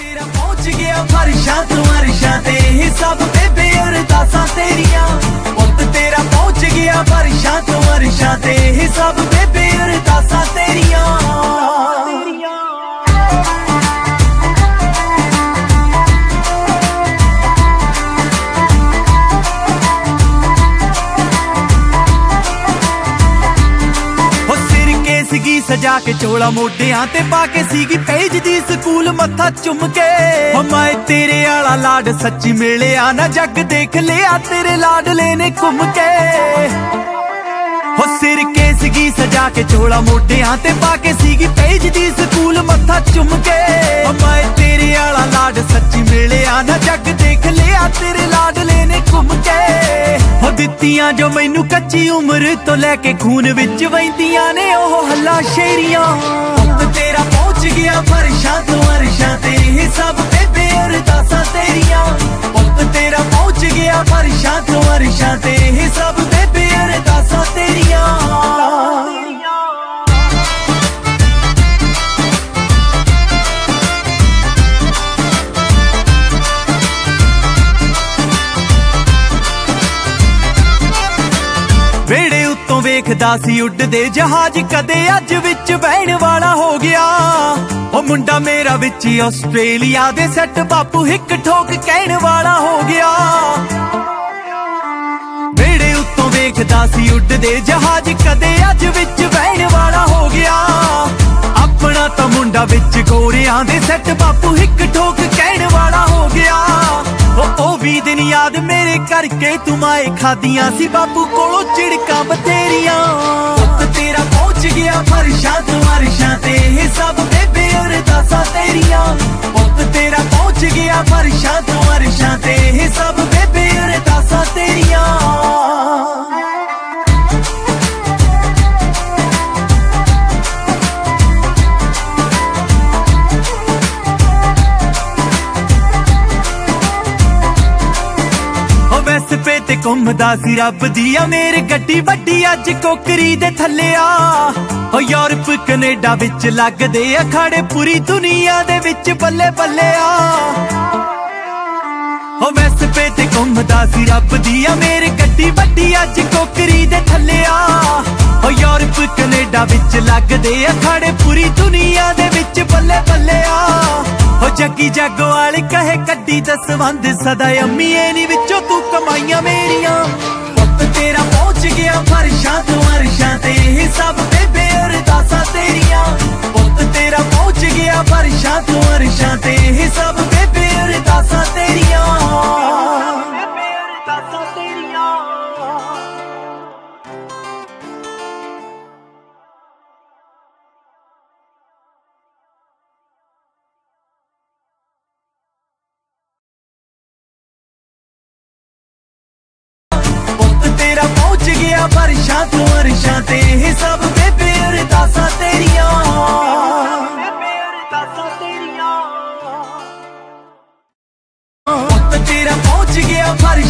ਤੇਰਾ ਪਹੁੰਚ ਗਿਆ ਫਰਸ਼ਾਂ ਤੋਂ ਅਰਸ਼ਾਂ ਤੇ ਹੀ ਸਭ ਬੇਬੇ ਅਰਦਾਸਾਂ ਤੇਰੀਆਂ। ਪੁੱਤ ਤੇਰਾ ਪਹੁੰਚ ਗਿਆ ਫਰਸ਼ਾਂ ਤੋਂ ਅਰਸ਼ਾਂ ਤੇ ਹੀ ਸਭ ਸਜਾ ਕੇ ਚੋਲਾ ਮੋਢਿਆਂ ਤੇ ਪਾ ਕੇ ਸੀਗੀ ਪੇਜ ਦੀ ਸਕੂਲ ਮੱਥਾ ਚੁੰਮ ਕੇ। ਹੋ ਤੇਰੇ ਆਲਾ ਲਾਡ ਸੱਚੀ ਮਿਲਿਆ ਨਾ ਜੱਗ ਦੇਖ ਲਿਆ ਤੇਰੇ ਲਾਡਲੇ ਨੇ ਘੁੰਮ ਕੇ। ਹੋ ਸਿਰ ਕੇ ਸੀਗੀ ਸਜਾ ਕੇ ਚੋਲਾ ਮੋਢਿਆਂ ਤੇ ਪਾ ਕੇ ਸੀਗੀ ਪੇਜ ਦੀ ਸਕੂਲ ਮੱਥਾ ਚੁੰਮ ਕੇ। ਹਮਾਏ ਤੇਰੇ ਆਲਾ ਲਾਡ ਸੱਚੀ ਮਿਲਿਆ ਨਾ ਜੱਗ ਦੇਖ ਲਿਆ ਤੇਰੇ ਲਾਡਲੇ ਦਿੱਤੀਆਂ ਜੋ ਮੈਨੂੰ ਕੱਚੀ ਉਮਰ ਤੋਂ ਲੈ ਕੇ ਖੂਨ ਵਿੱਚ ਵਹਿੰਦੀਆਂ ਨੇ, ਉਹ ਹੱਲਾ ਸ਼ੇਰੀਆਂ। ਤੇਰਾ ਪਹੁੰਚ ਗਿਆ ਫਰਸ਼ਾਂ ਤੋਂ ਅਰਸ਼ਾਂ ਤੇ, ਇਹ ਸਭ ਬੇਬੇ ਅਰਦਾਸਾਂ ਤੇਰੀਆਂ। ਪੁੱਤ ਤੇਰਾ ਪਹੁੰਚ ਗਿਆ ਫਰਸ਼ਾਂ ਤੋਂ ਅਰਸ਼ਾਂ ਤੇ, ਇਹ ਸਭ ਵੇੜੇ ਵੇਖਦਾ ਸੀ ਉੱਡਦੇ ਜਹਾਜ਼ ਕਦੇ ਅੱਜ ਵਿੱਚ ਬਹਿਣ ਵਾਲਾ ਹੋ ਗਿਆ। ਉਹ ਮੁੰਡਾ ਮੇਰਾ ਵਿੱਚ ਆਸਟ੍ਰੇਲੀਆ ਦੇ ਸੈੱਟ ਬਾਪੂ ਹਿੱਕ ਠੋਕ ਕਹਿਣ ਵਾਲਾ ਹੋ ਗਿਆ। ਵੇੜੇ ਉੱਤੋਂ ਵੇਖਦਾ ਸੀ ਉੱਡਦੇ ਜਹਾਜ਼ ਕਦੇ ਅੱਜ ਵਿੱਚ ਬਹਿਣ ਵਾਲਾ ਹੋ ਗਿਆ। ਆਪਣਾ ਤਾਂ ਮੁੰਡਾ ਵਿੱਚ ਗੋਰਿਆਂ ਦੇ ਸੱਟ ਬਾਪੂ ਹਿੱਕ ਠੋਕ ਯਾਦ ਮੇਰੇ ਕਰਕੇ ਤੂੰ ਮਾਏ ਖਾਦੀਆਂ ਸੀ ਬਾਪੂ ਕੋਲੋਂ ਝਿੜਕਾਂ ਬਥੇਰੀ ਘੁੰਮਦਾ ਸੀ ਰੱਬ ਦੀ ਆ ਮੇਰੇ ਗੱਡੀ ਵੱਡੀ ਅੱਜ ਕੋਕਰੀ ਦੇ ਥੱਲੇ ਆ। ਉਹ ਯੂਰਪ, ਕੈਨੇਡਾ ਵਿੱਚ ਲੱਗਦੇ ਅਖਾੜੇ ਪੂਰੀ ਦੁਨੀਆ ਦੇ ਵਿੱਚ ਬੱਲੇ ਬੱਲੇ ਆ। ਉਹ ਵੈਸਪੇ ਤੇ ਘੁੰਮਦਾ ਸੀ ਰੱਬ ਦੀ ਆ ਮੇਰੇ ਗੱਡੀ ਵੱਡੀ ਅੱਜ ਕੋਕਰੀ ਦੇ ਥੱਲੇ ਆ। ਉਹ ਯੂਰਪ, ਕੈਨੇਡਾ ਵਿੱਚ ਲੱਗਦੇ ਅਖਾੜੇ ਪੂਰੀ ਦੁਨੀਆ ਦੇ ਵਿੱਚ ਬੱਲੇ ਬੱਲੇ ਜੱਗੀ ਜੱਗ ਵਾਲੀ ਕਹੇ ਕੱਢੀ ਦਸਵੰਦ ਸਦਾ ਅੰਮੀਏ ਨੀ ਵਿੱਚੋਂ ਤੂੰ ਕਮਾਈਆਂ ਮੇਰੀਆਂ। ਪੁੱਤ ਤੇਰਾ ਪਹੁੰਚ ਗਿਆ ਫਰਸ਼ਾਂ ਤੋਂ ਅਰਸ਼ਾਂ ਤੇ, ਇਹ ਸਭ ਬੇਬੇ ਅਰਦਾਸਾਂ ਤੇਰੀਆਂ। ਪੁੱਤ ਤੇਰਾ ਪਹੁੰਚ ਗਿਆ ਫਰਸ਼ਾਂ ਤੋਂ ਅਰਸ਼ਾਂ ਤੇ, ਇਹ ਸਭ ਬੇਬੇ ਫਰਸ਼ਾਂ ਤੋਂ ਅਰਸ਼ਾਂ ਤੇ ਸਭ ਬੇਬੇ ਅਰਦਾਸਾਂ ਤੇਰੀਆਂ। ਬੇਬੇ ਅਰਦਾਸਾਂ ਤੇਰੀਆਂ ਤੇਰਾ ਪਹੁੰਚ ਗਿਆ ਫਰਸ਼ਾਂ